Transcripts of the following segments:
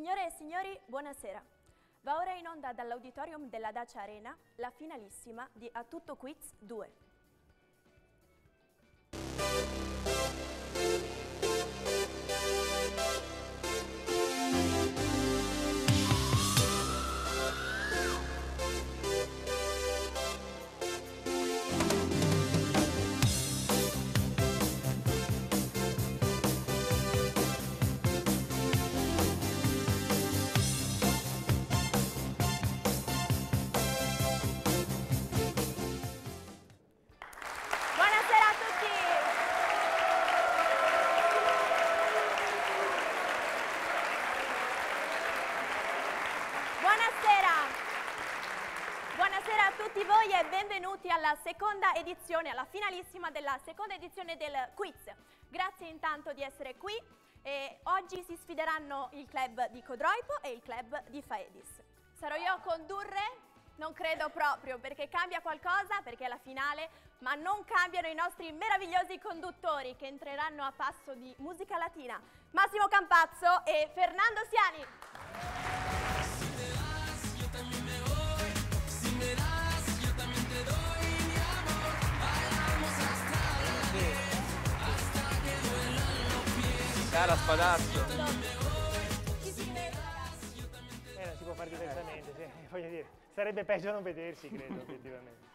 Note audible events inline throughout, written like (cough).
Signore e signori, buonasera. Va ora in onda dall'auditorium della Dacia Arena la finalissima di A Tutto Quiz 2. Tutti voi e benvenuti alla seconda edizione, alla finalissima della seconda edizione del quiz. Grazie intanto di essere qui e oggi si sfideranno il club di Codroipo e il club di Faedis. Sarò io a condurre? Non credo proprio perché cambia qualcosa, perché è la finale, ma non cambiano i nostri meravigliosi conduttori che entreranno a passo di musica latina. Massimo Campazzo e Fernando Siani. Cara Spadazzo. Eh, si può fare diversamente, sì. (laughs) voglio dire, sarebbe peggio non vedersi, credo, (laughs) effettivamente.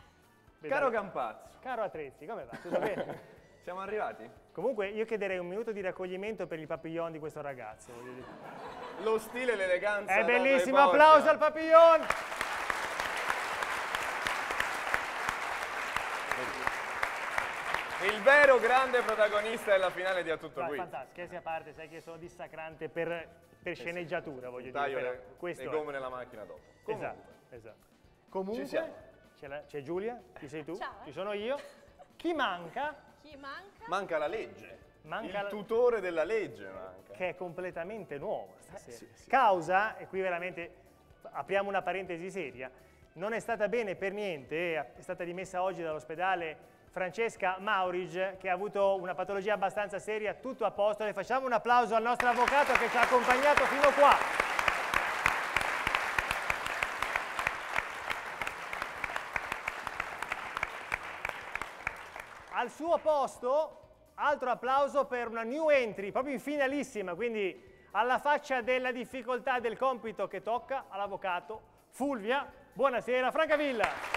Beh, Caro. Campazzo, Caro Attrezzi, come va? Tutto bene? (laughs) siamo arrivati? Comunque io chiederei un minuto di raccoglimento per il papillon di questo ragazzo. Lo stile e l'eleganza. È bellissimo, applauso al papillon! Il vero grande protagonista della finale di A Tutto Vai, Qui. fantastico, scherzi a parte, sai che sono dissacrante per, per sceneggiatura, voglio dire. Taglio le, questo le è. gomme nella macchina dopo. Comunque, Esatto, esatto. Comunque, Ci c'è, Giulia, chi sei tu? Ciao. Ci sono io. Chi manca? Chi manca? Manca la legge. Manca il tutore della legge manca. che è completamente nuovo stasera. Eh, sì, sì. Causa, e qui veramente apriamo una parentesi seria, non è stata bene per niente, è stata dimessa oggi dall'ospedale Francesca Maurige che ha avuto una patologia abbastanza seria, tutto a posto, le facciamo un applauso al nostro avvocato che ci ha accompagnato fino qua. Al suo posto, altro applauso per una new entry, proprio in finalissima, quindi alla faccia della difficoltà del compito che tocca all'avvocato Fulvia. Buonasera, Francavilla.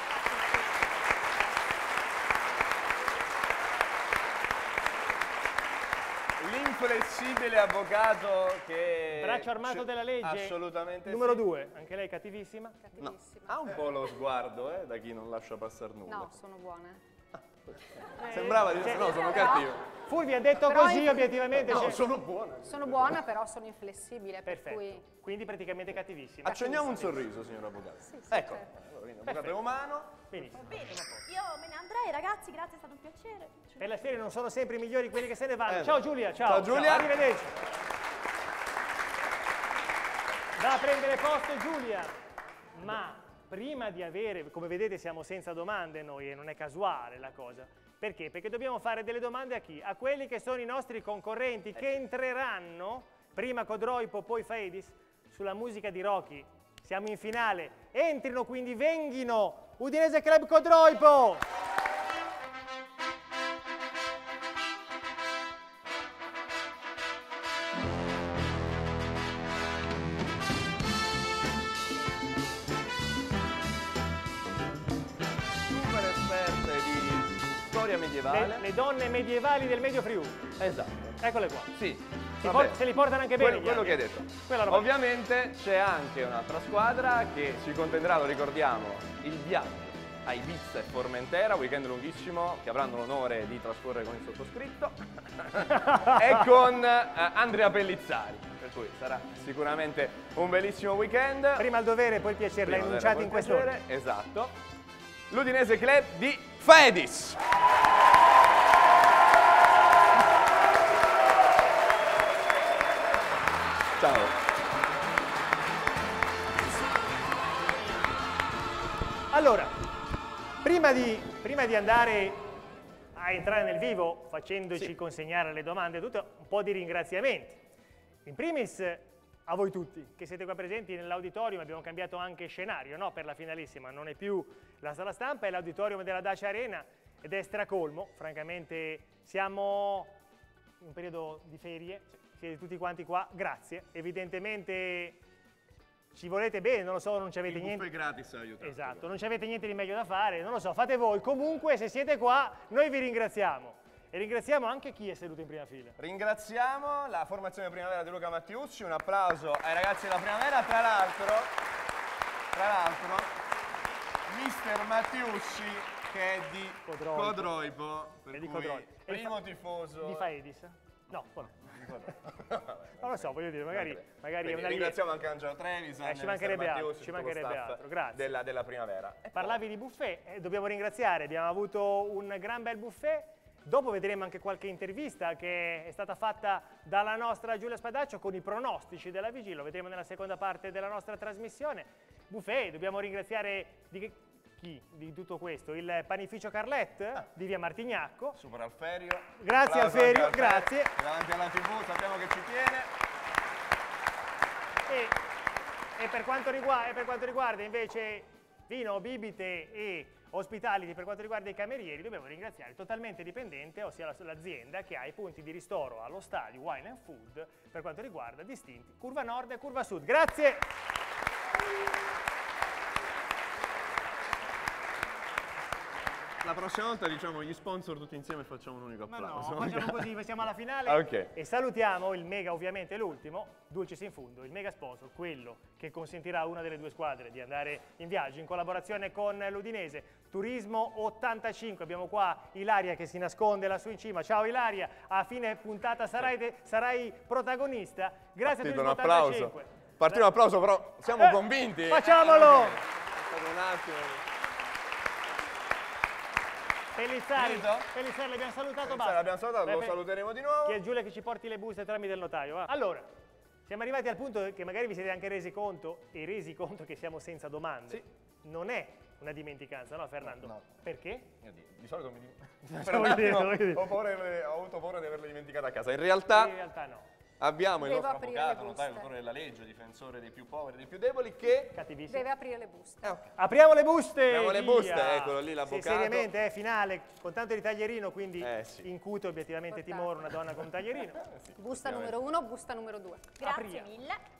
L'inflessibile avvocato che... Braccio armato Cioè, della legge. Assolutamente Numero sì. due, anche lei cattivissima. No, ha un po' lo sguardo eh, da chi non lascia passare nulla. No, sono buone. Sembrava di Cioè- no, sono cattivo. Fulvia, detto Però così, in- obiettivamente... No, c'è- sono buono. Sono buona, però sono inflessibile, per Perfetto, cui... quindi praticamente cattivissima. Accendiamo un sorriso, signor avvocato. sì, ecco, certo. allora, quindi avvocato è umano. Benissimo. Bene, io me ne andrei ragazzi, grazie, è stato un piacere. Per la serie non sono sempre i migliori quelli che se ne vanno. Eh, ciao. Giulia, ciao. Ciao, Giulia. arrivederci. Va a prendere posto Giulia. Ma prima di avere, come vedete siamo senza domande noi e non è casuale la cosa. Perché? Perché dobbiamo fare delle domande a chi? A quelli che sono i nostri concorrenti che entreranno, prima Codroipo, poi Faedis, sulla musica di Rocky. Siamo in finale. Entrino quindi, venghino! Udinese Club Codroipo! Super esperte di storia medievale. Le, le donne medievali del Medio Friuli. Esatto. Eccole qua. Sì. Vabbè. se li portano anche bene. Quello, quello che hai detto. Ovviamente c'è anche un'altra squadra che ci contenderà, lo ricordiamo, il viaggio a Ibiza e Formentera, weekend lunghissimo che avranno l'onore di trascorrere con il sottoscritto (laughs) e con eh, Andrea Pellizzari, per cui sarà sicuramente un bellissimo weekend. Prima il dovere, poi il piacere, l'hai del in quest'ora. Esatto. L'Udinese Club di Fedis. Ciao. Allora, prima di, prima di andare a entrare nel vivo, facendoci Sì. consegnare le domande, tutto, un po' di ringraziamenti. In primis a voi tutti che siete qua presenti nell'auditorium, abbiamo cambiato anche scenario no? per la finalissima, non è più la sala stampa, è l'auditorium della Dacia Arena ed è stracolmo, francamente siamo in un periodo di ferie, siete tutti quanti qua, grazie, evidentemente ci volete bene, non lo so, non ci avete Il niente... buffet gratis aiuta. Esatto, non ci avete niente di meglio da fare, non lo so, fate voi. Comunque, se siete qua, noi vi ringraziamo. E ringraziamo anche chi è seduto in prima fila. Ringraziamo la formazione primavera di Luca Mattiucci, un applauso ai ragazzi della primavera, tra l'altro, tra l'altro, mister Mattiucci che è di Codroipo. Codroipo, per È di cui Codroipo. Primo fa- tifoso. Di Faedis? No, vabbè. non lo so, voglio dire, magari, magari Quindi una ringraziamo anche Angelo Trevisan, Eh, ci mancherebbe mister altro, ci mancherebbe altro, grazie. Della, della primavera. E Parlavi di buffet, eh, dobbiamo ringraziare, abbiamo avuto un gran bel buffet. Dopo vedremo anche qualche intervista che è stata fatta dalla nostra Giulia Spadaccio con i pronostici della vigilia, lo vedremo nella seconda parte della nostra trasmissione. Buffet, dobbiamo ringraziare di chi di tutto questo? Il panificio Carlette di via Martignacco. Super Alferio. Grazie, Alferio, anche grazie. Davanti alla TV sappiamo che ci tiene. E, e per, quanto riguarda, e per quanto riguarda invece vino, bibite e ospitality, per quanto riguarda i camerieri, dobbiamo ringraziare totalmente dipendente, ossia la- l'azienda che ha i punti di ristoro allo stadio Wine and Food per quanto riguarda distinti curva nord e curva sud. Grazie! La prossima volta diciamo gli sponsor tutti insieme e facciamo un unico Ma no, applauso. facciamo così, passiamo (laughs) alla finale. Ah, ok. E salutiamo il mega, ovviamente l'ultimo, Dulcis in Fundo, il mega sponsor, quello che consentirà a una delle due squadre di andare in viaggio in collaborazione con l'Udinese. Turismo 85, abbiamo qua Ilaria che si nasconde lassù in cima. Ciao Ilaria, a fine puntata sarai, sarai protagonista. Grazie Partito a Turismo applauso. 85. Partito un applauso, però siamo Eh, convinti. Facciamolo! Stato un attimo. Pellizzari? Pellizzari l'abbiamo salutato, basta. L'abbiamo salutato, lo saluteremo di nuovo. Che è Giulia che ci porti le buste tramite il notaio. va. Allora, siamo arrivati al punto che magari vi siete anche resi conto e resi conto che siamo senza domande. Sì. Non è una dimenticanza, no Fernando? No. Perché? Io di, di solito mi dimentico. (laughs) Ho, ho avuto paura di averle dimenticate a casa. In In realtà realtà no. Abbiamo il Devo nostro aprire avvocato, le notaio, buste. autore della legge, difensore dei più poveri, dei più deboli, che... Cattivissimo. Deve aprire le buste. Eh, ok. Apriamo le buste! Apriamo le via! buste, eccolo lì l'avvocato. Sì, seriamente, è finale, con tanto di taglierino, quindi Eh, sì. incute obiettivamente Importante. timore una donna con un taglierino. (laughs) Busta numero uno, busta numero due. Grazie Apriamo. mille.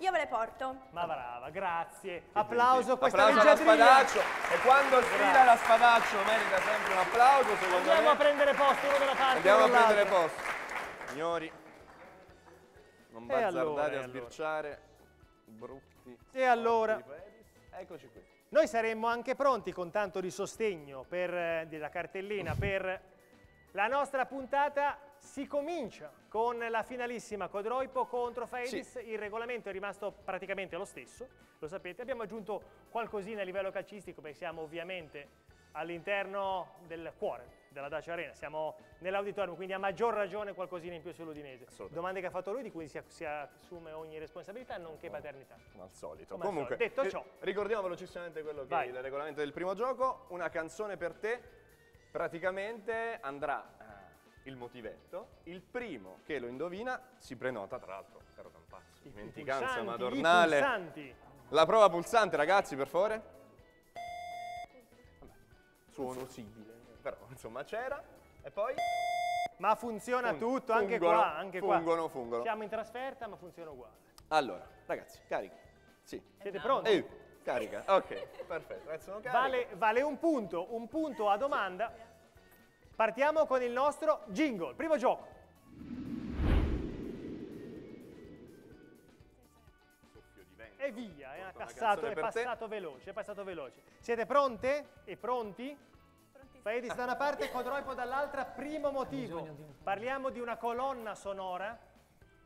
Io ve le porto. Ma brava, grazie. Applauso a questa Applauso alla leggiadria. Spadaccio. E quando sfida la Spadaccio merita sempre un applauso, secondo Andiamo a me. prendere posto uno dalla parte Andiamo a prendere posto. Signori, non E bazzardate allora, a allora. sbirciare brutti. E allora? Eccoci qui. Noi saremmo anche pronti con tanto di sostegno per, eh, della cartellina per la nostra puntata. Si comincia con la finalissima Codroipo contro Faedis. Il regolamento è rimasto praticamente lo stesso, lo sapete. Abbiamo aggiunto qualcosina a livello calcistico perché siamo ovviamente all'interno del cuore della Dacia Arena, siamo nell'auditorium, quindi a maggior ragione qualcosina in più sull'Udinese. Domande che ha fatto lui di cui si, si assume ogni responsabilità, nonché paternità. Come al solito. Come al Comunque, solito. Detto eh, ciò. ricordiamo velocissimamente quello che Vai. è il regolamento del primo gioco. Una canzone per te. Praticamente andrà eh, il motivetto. Il primo che lo indovina si prenota, tra l'altro, caro Campazzo. Dimenticanza pulsanti, madornale. Pulsanti. La prova pulsante, ragazzi, per favore. Vabbè, suono simile, però insomma c'era. E poi? Ma funziona Fun- tutto, anche fungono, qua, anche qua. fungono, fungono. Siamo in trasferta, ma funziona uguale. Allora, ragazzi, carica. Sì. Siete pronti? Eh, carica. Ok, perfetto. Adesso carico. Vale, vale un punto, un punto a domanda. Partiamo con il nostro jingle. Primo gioco. E via, è passato, è passato veloce, è passato veloce. Siete pronte e pronti? Faedis da una parte e Codroipo dall'altra, primo motivo. Parliamo di una colonna sonora,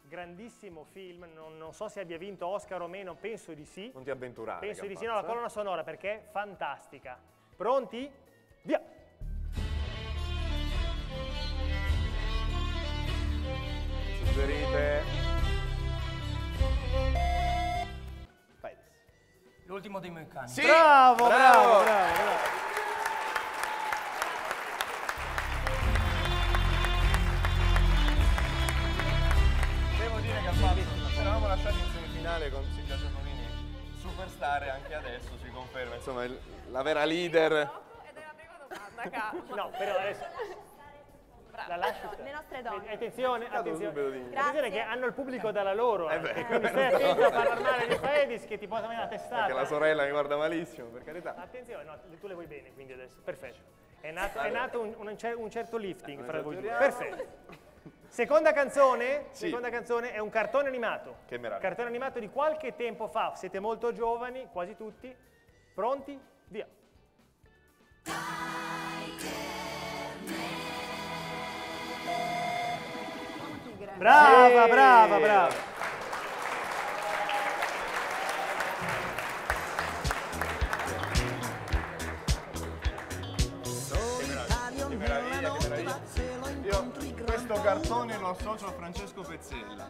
grandissimo film, non, non so se abbia vinto Oscar o meno, penso di sì. Non ti avventurare. Penso di sì, Campazzo, no, la eh. colonna sonora perché è fantastica. Pronti? Via! Suggerite. Faedis. L'ultimo dei moicani. Sì, Bravo, bravo, bravo, bravo. Devo dire che Campazzo, ci eravamo lasciati in semifinale. cantare anche adesso, si conferma. Insomma, il- la vera leader. Ed è la prima domanda. (laughs) No, però adesso la lascio. Le nostre donne. Eh, Attenzione, attenzione. Attenzione che hanno il pubblico dalla loro. Eh eh, beh. e quindi (laughs) stai attento a parlare male di Faedis che ti porta la testata. Perché la sorella mi guarda malissimo, per carità. Attenzione, no, tu le vuoi bene quindi adesso. Perfetto. È nato, è nato un, un un certo lifting Noi fra voi due. Perfetto. Seconda canzone, Sì. seconda canzone è un cartone animato. Che meraviglia. Cartone animato di qualche tempo fa. Siete molto giovani, quasi tutti. Pronti? Via. Brava, brava, brava. Questo cartone lo associo a Francesco Pezzella.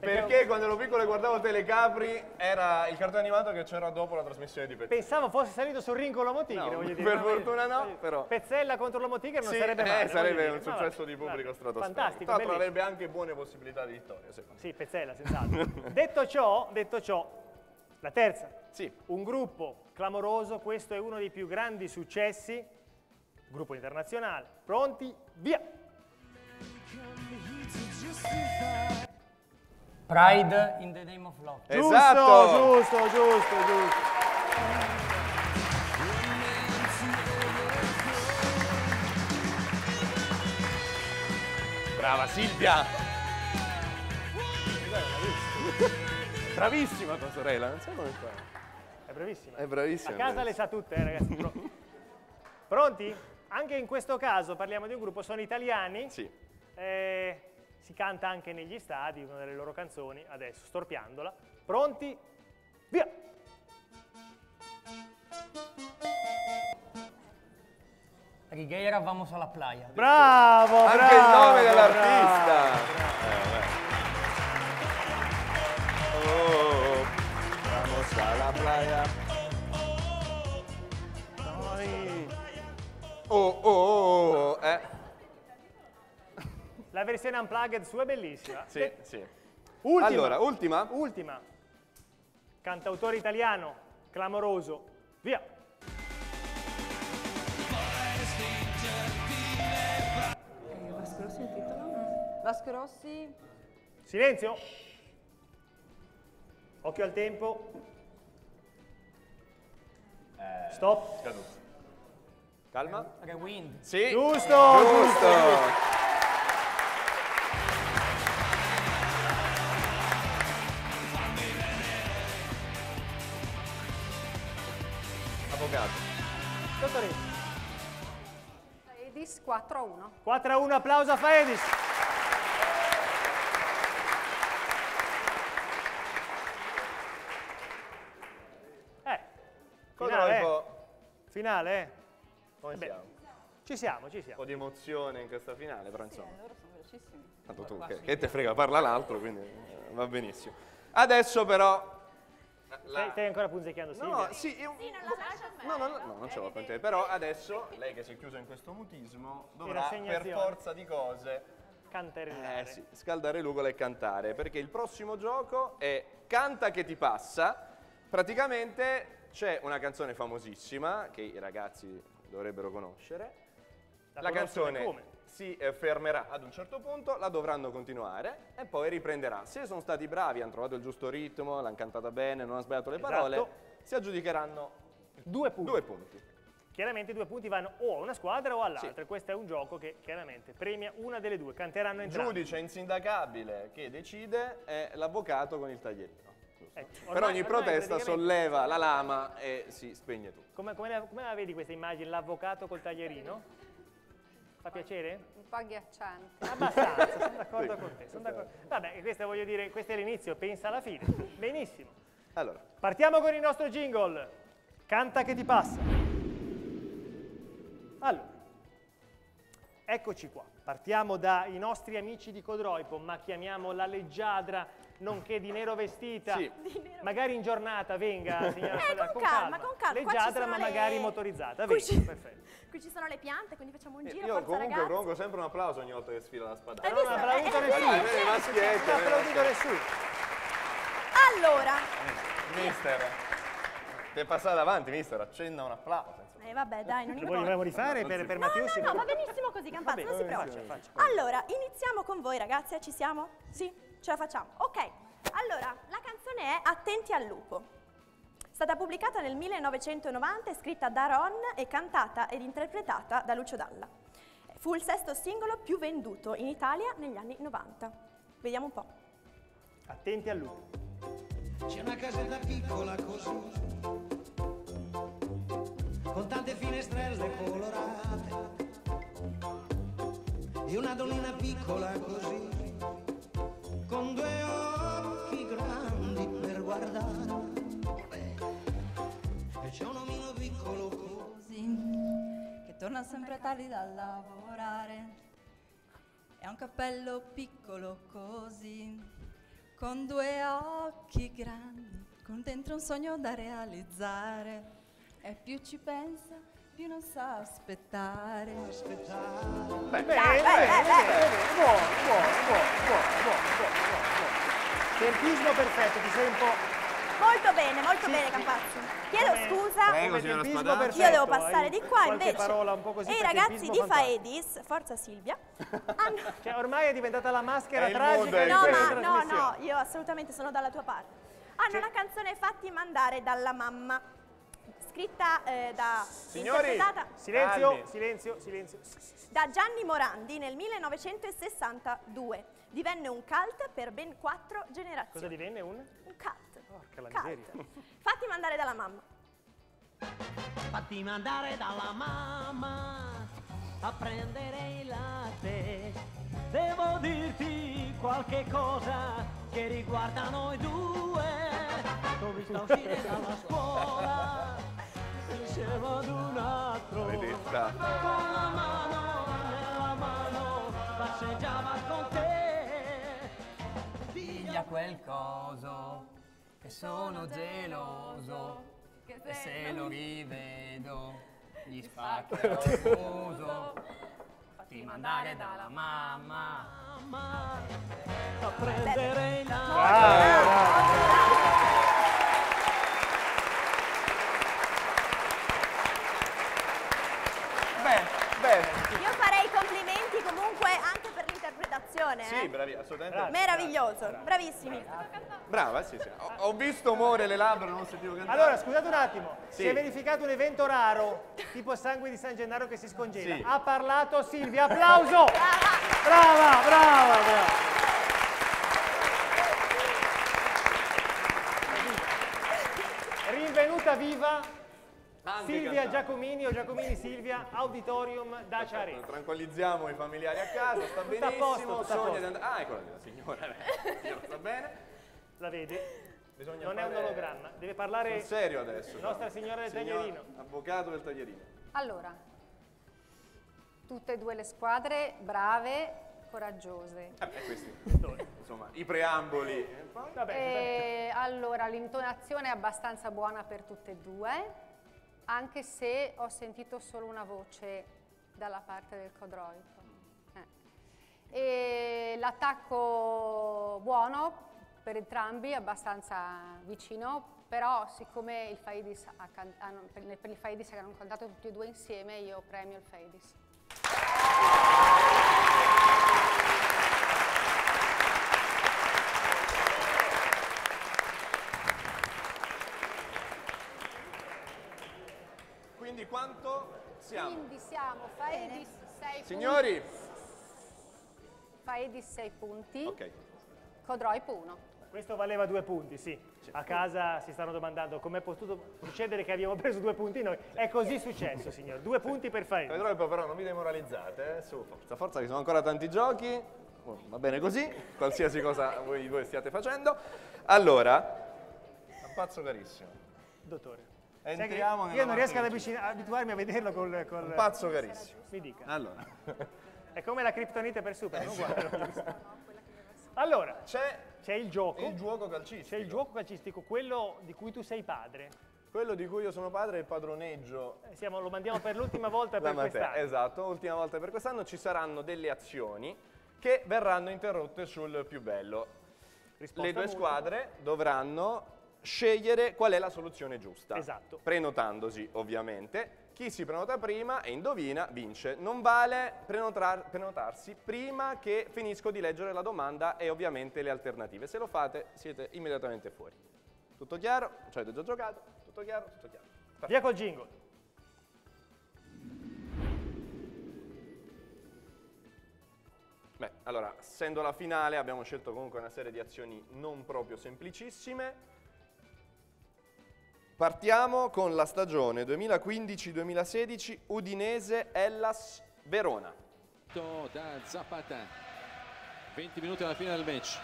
Perché quando ero piccolo e guardavo Telecapri era il cartone animato che c'era dopo la trasmissione di Pezzella. Pensavo fosse salito sul ring con l'Uomo Tigre, No, voglio dire. per fortuna no, però. Pezzella contro l'Uomo Tigre non Sì, sarebbe eh, male. voglio sarebbe dire. un successo di pubblico stratosferico. Fantastico, Tra avrebbe anche buone possibilità di vittoria, secondo me. Sì, Pezzella, senz'altro. (laughs) detto ciò, detto ciò, la terza. Sì. Un gruppo clamoroso, questo è uno dei più grandi successi, gruppo internazionale. Pronti? Via! Pride in the name of love. Esatto! Giusto, giusto, giusto, giusto. Brava Silvia! Bravissima tua sorella, non so come fa. È bravissima. È bravissima. A casa le sa tutte, eh, ragazzi. Pro- Pronti? Anche in questo caso parliamo di un gruppo, sono italiani. Sì. Eh, si canta anche negli stadi, una delle loro canzoni, adesso storpiandola. Pronti? Via! Rigueira, vamos a la playa. Bravo, Anche bravo, il nome dell'artista. Eh, beh. Oh, vamos a la playa. Dai. Oh, oh, oh, eh. La versione unplugged sua è bellissima. Sì, Eh, sì. Ultima. Allora, ultima? Ultima. Cantautore italiano, clamoroso. Via. Vasco Rossi il titolo? Vasco Rossi. Silenzio. Occhio al tempo. Stop. Scaduto. Calma. Rewind. Sì. Giusto, Giusto. Avvocato. 4 a 1. 4 a 1, applauso a Faedis. Eh, finale, eh. Finale, eh. come Beh. siamo? Ci siamo, ci Un siamo. po' di emozione in questa finale, però insomma. Loro sono velocissimi. Tanto tu, che, che te frega, parla l'altro, quindi eh, va benissimo. Adesso però... la- Stai, ancora punzecchiando Silvia? no, sì, io... Sì, non la lascia a me. No, no, no, no, non ce l'ho con te. Però adesso, lei che si è chiusa in questo mutismo, dovrà per forza di cose Canterellare. eh, sì, scaldare l'ugola e cantare. Perché il prossimo gioco è Canta che ti passa. Praticamente c'è una canzone famosissima che i ragazzi dovrebbero conoscere. La La, canzone come? Si eh, fermerà ad un certo punto, la dovranno continuare e poi riprenderà. Se sono stati bravi, hanno trovato il giusto ritmo, l'hanno cantata bene, non hanno sbagliato le Esatto. parole, si aggiudicheranno Due punti. due punti. Chiaramente i due punti vanno o a una squadra o all'altra. Sì. Questo è un gioco che chiaramente premia una delle due. Canteranno entrambi. giudice insindacabile che decide è l'avvocato con il taglierino. giusto? Ecco, per ormai- ogni ormai protesta praticamente- solleva la lama e si spegne tutto. Come, come la, come la vedi questa immagine? L'avvocato col taglierino? Fa piacere? Un po' agghiacciante. Abbastanza, sono d'accordo con te. sono d'accordo. Vabbè, questo voglio dire, questo è l'inizio, pensa alla fine. (laughs) Benissimo. Allora, Partiamo con il nostro jingle. Canta che ti passa. Eccoci qua. Partiamo dai nostri amici di Codroipo, ma chiamiamo la leggiadra, nonché di nero vestita. Sì. Magari in giornata venga, (laughs) signora Eh, Federa, con calma, con calma. Qua ci Leggiadra, ma le- magari motorizzata. Qui Venga, ci- perfetto. (laughs) Qui ci sono le piante, quindi facciamo un giro, io forza comunque ragazzi. propongo sempre un applauso ogni volta che sfila la spada. Hai Non ha applaudito Eh, eh, nessuno. eh, eh, Non ha applaudito nessuno. Allora, Mister. Ti è passata davanti, mister, accenda un applauso. Insomma. Eh vabbè, dai, non Lo importa. vogliamo rifare per, per No, Matteo? no, Sì, no, va benissimo così, Campazzo, non si preoccupi. Allora, iniziamo con voi ragazze, ci siamo? Sì, ce la facciamo. Ok, allora, la canzone è Attenti al lupo. È stata pubblicata nel 1990, è scritta da Ron e cantata ed interpretata da Lucio Dalla. Fu il sesto singolo più venduto in Italia negli anni 90. Vediamo un po'. Attenti al lupo. C'è una casetta piccola così, tante finestrelle colorate, e una donnina piccola così, con due occhi grandi per guardare. E c'è un omino piccolo così. che torna sempre tardi da lavorare. E ha un cappello piccolo così, con due occhi grandi, con dentro un sogno da realizzare. E più ci pensa, più non sa aspettare. Bene, Dai, bene, vai, bene, vai, bene, buono, buono, buono, buono, buono, buono. Tempismo perfetto, ti sei un po'... Molto bene, molto bene, Campazzo. Chiedo Come- scusa. Prego, perfetto, Io devo passare di qua invece. parola un po' così e i ragazzi di. Faedis, forza Silvia, (laughs) hanno... Cioè, ormai è diventata la maschera È tragica No, ma no, no, io assolutamente sono dalla tua parte. Hanno una canzone Fatti mandare dalla mamma, scritta eh, da... Signori, Silenzio, Calmi. silenzio, silenzio. da Gianni Morandi nel 1962. Divenne un cult per ben quattro Cosa generazioni. divenne un? Un cult. Porca la Cult. miseria. (laughs) Fatti mandare dalla mamma. Fatti mandare dalla mamma a prendere il latte. Devo dirti qualche cosa che riguarda noi due. T'ho vista uscire dalla scuola insieme ad un altro. Maledetta. Con la mano nella mano passeggiava con te. Diglia quel coso, che sono geloso, Che e se lo rivedo, gli spaccherò il muso. Fatti mandare dalla mamma. Mamma a prendere il latte. Bravo, bravo. Bene, bene. Io farei i complimenti comunque anche per l'interpretazione. Sì, eh. bravi, assolutamente. Bravo. Meraviglioso, bravissimi. Brava, sì, sì. Ho, ho visto muore le labbra, non sentivo cantare. Allora, scusate un attimo, Sì. si è verificato un evento raro, tipo sangue di San Gennaro che si scongela. Sì. Ha parlato Silvia, applauso! Brava, brava, brava. Rinvenuta viva Anche Silvia cantare. Giacomini o Giacomini Silvia, Auditorium Dacia Arena. Tranquillizziamo i familiari a casa, sta Tutto benissimo. posto, sogna posto. di andare. Ah, eccola lì, la signora. eh, la signora sta bene. La vedi? Bisogna Non è un fare- ologramma, deve parlare Sul serio adesso. Nostra Signora del Signor Taglierino. Avvocato del taglierino. Allora, tutte e due le squadre brave, coraggiose. Eh, beh, questi, insomma, i preamboli. eh, Vabbè, E allora, l'intonazione è abbastanza buona per tutte e due, anche se ho sentito solo una voce dalla parte del codroito. Eh. E l'attacco buono per entrambi, abbastanza vicino, però siccome il Faidis ha hanno- per, per il Faidis hanno cantato tutti e due insieme, io premio il Faidis. Quindi quanto siamo? Quindi siamo Faedis 6 Signori, punti. Faedis 6 punti, ok. Codroipo 1. Questo valeva due punti, sì. A casa si stanno domandando come è potuto succedere che abbiamo (laughs) preso due punti noi. È così successo, signore. Due punti per fare. Vedrò però non vi demoralizzate, eh? Su, forza, forza, che sono ancora tanti giochi. Oh, Va bene così, qualsiasi cosa voi, voi stiate facendo. Allora, ampazzo carissimo. Dottore. Entriamo io non riesco ad abituarmi a vederlo col... col Ampazzo carissimo. mi dica. Allora, (laughs) È come la criptonite per super, non guarda. (laughs) Allora, c'è c'è il gioco. il gioco calcistico. C'è il gioco calcistico, quello di cui tu sei padre. Quello di cui io sono padre è il padroneggio Eh, siamo- lo mandiamo per l'ultima volta (laughs) per quest'anno. Esatto, ultima volta per quest'anno ci saranno delle azioni che verranno interrotte sul più bello. Risposta Le due multipla. squadre dovranno scegliere qual è la soluzione giusta. Esatto. Prenotandosi, ovviamente. Chi si prenota prima e indovina vince. Non vale prenotar- prenotarsi prima che finisco di leggere la domanda e ovviamente le alternative. Se lo fate siete immediatamente fuori. Tutto chiaro? Ci avete già giocato? Tutto chiaro? Tutto chiaro. Via col jingle. Beh, allora, essendo la finale abbiamo scelto comunque una serie di azioni non proprio semplicissime. Partiamo con la stagione 2015-2016 Udinese Hellas Verona. da Zapata 20 minuti alla fine del match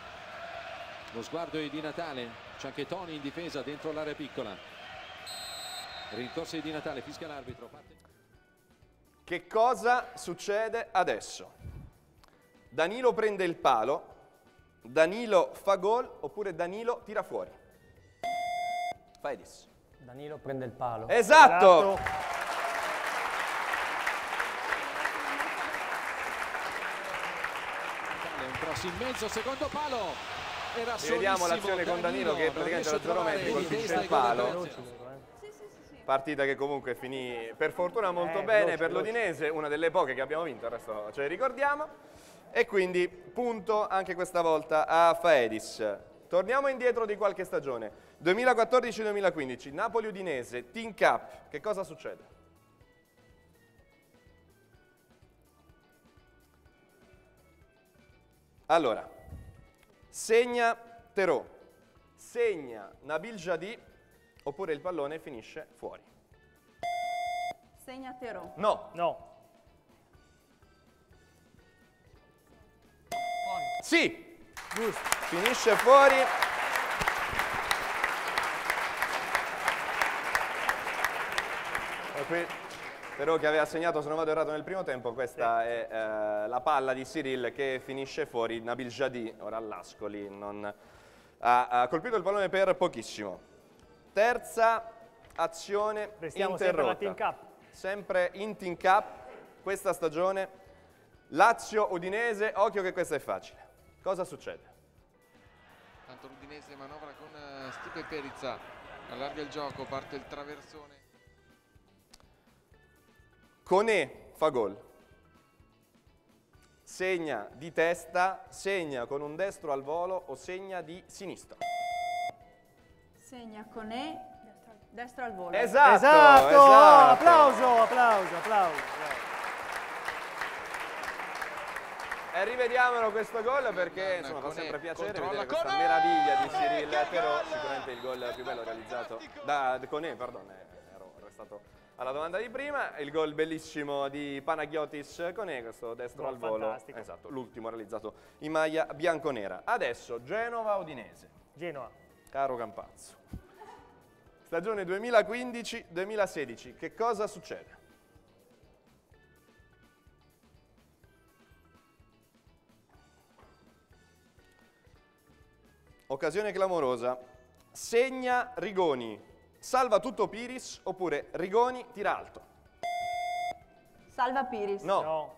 lo sguardo è di Natale c'è anche Toni in difesa dentro l'area piccola rincorsi di Natale fischia l'arbitro Che cosa succede adesso? Danilo prende il palo, Danilo fa gol oppure Danilo tira fuori? Faedis. Danilo prende il palo. Esatto! Cross in mezzo secondo palo era solissimo l'azione con Danilo che praticamente da a zero trovare metri di colpisce il palo. Partita che comunque finì per fortuna molto Eh, bene veloce, per veloce. l'Udinese, una delle poche che abbiamo vinto, il resto ce le ricordiamo. E quindi punto anche questa volta a Faedis. Torniamo indietro di qualche stagione. 2014-2015, Napoli-Udinese, Team Cup. Che cosa succede? Allora, segna Terò, segna Nabil Jadi oppure il pallone finisce fuori. Segna Terò. No, No. sì, Giusto. finisce fuori. Qui, Terò che aveva segnato, se non vado errato, nel primo tempo, questa è eh, la palla di Cyril che finisce fuori. Nabil Jadi, ora all'Ascoli, non, ha, ha colpito il pallone per pochissimo. Terza azione Restiamo sempre interrotta. Team Cup. Sempre in Team Cup, questa stagione, Lazio-Udinese, occhio che questa è facile. Cosa succede? Tanto l'Udinese manovra con eh, Stipe Perizza, allarga il gioco, parte il traversone. Conè fa gol. Segna di testa, segna con un destro al volo o segna di sinistra. Segna con E. Destro al volo. Esatto, Esatto, esatto. applauso, applauso, applauso. E rivediamolo questo gol perché insomma, fa sempre piacere vedere questa Conè! meraviglia di Cyril Terò, sicuramente il gol più bello realizzato da Conè, pardon, ero restato alla domanda di prima, il gol bellissimo di Panagiotis Conè, questo destro Gol al volo, fantastico. esatto, l'ultimo realizzato in maglia bianconera. Adesso Genova-Udinese, Genoa. caro Campazzo. Stagione 2015-2016, che cosa succede? Occasione clamorosa. Segna Rigoni. Salva tutto Piris oppure Rigoni tira alto. Salva Piris. No. No.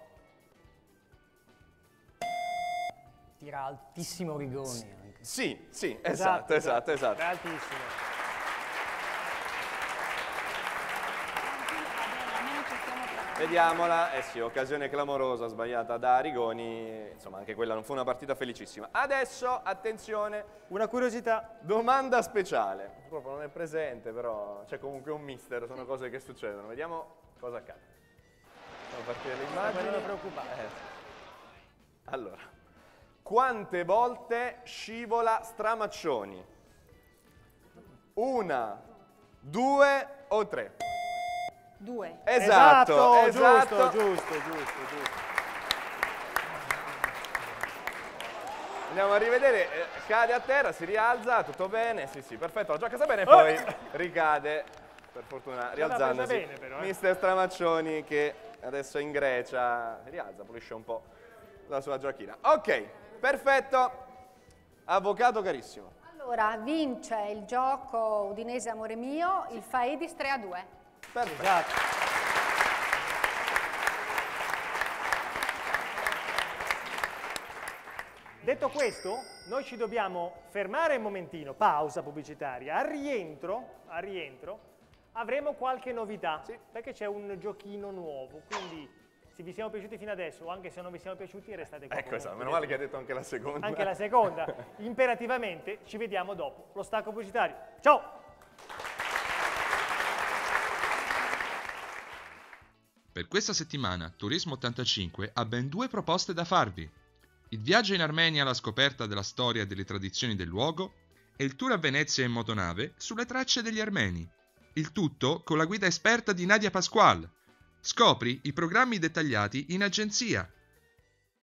Tira altissimo Rigoni anche. Sì, sì, esatto, esatto, esatto. È altissimo. Almeno ci stiamo tra. Vediamola, eh sì, occasione clamorosa sbagliata da Rigoni, insomma anche quella non fu una partita felicissima. Adesso, attenzione, Una curiosità. domanda speciale. Purtroppo non è presente, però c'è comunque un mister, sono cose che succedono. Vediamo cosa accade. Facciamo partire le immagini. guardando preoccupato. Eh, Allora, quante volte scivola Stramaccioni? Una, due o tre? Due. Esatto, esatto. Giusto, giusto, giusto, giusto. Andiamo a rivedere, eh, cade a terra, si rialza, tutto bene, sì sì, perfetto, la gioca bene e poi ricade, per fortuna, rialzandosi. bene, però, eh. Mister Stramaccioni che adesso è in Grecia, rialza, pulisce un po' la sua giochina. Ok, perfetto, avvocato carissimo. Allora, vince il gioco Udinese Amore Mio, il Faedis 3 a 2. Perfetto. Esatto. Detto questo, noi ci dobbiamo fermare un momentino, pausa pubblicitaria. Al rientro, al rientro avremo qualche novità, perché c'è un giochino nuovo, quindi se vi siamo piaciuti fino adesso o anche se non vi siamo piaciuti restate qua. Ecco, esatto, meno male che ha detto anche la seconda. Anche la seconda. (laughs) Imperativamente ci vediamo dopo lo stacco pubblicitario. Ciao! Per questa settimana Turismo 85 ha ben due proposte da farvi. Il viaggio in Armenia alla scoperta della storia e delle tradizioni del luogo e il tour a Venezia in motonave sulle tracce degli armeni. Il tutto con la guida esperta di Nadia Pasquale. Scopri i programmi dettagliati in agenzia